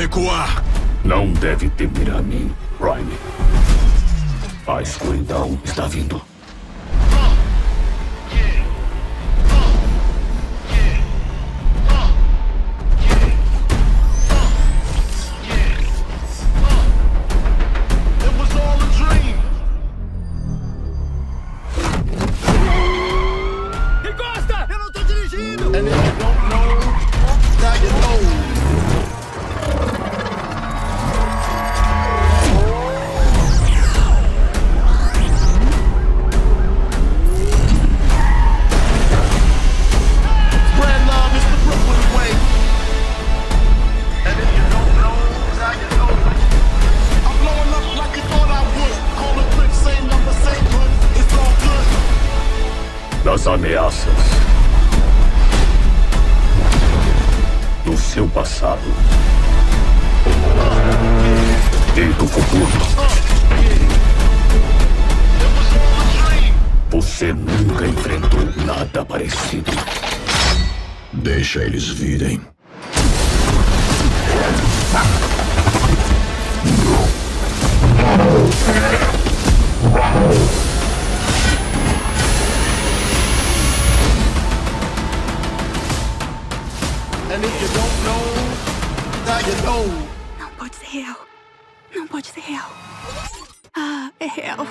recuar! Não deve temer a mim, Prime. A escuridão está vindo. Das ameaças. Do seu passado. E do futuro. Você nunca enfrentou nada parecido. Deixa eles virem. And if you don't know, now you know. Não pode ser real. Não pode ser real. Ah, é real.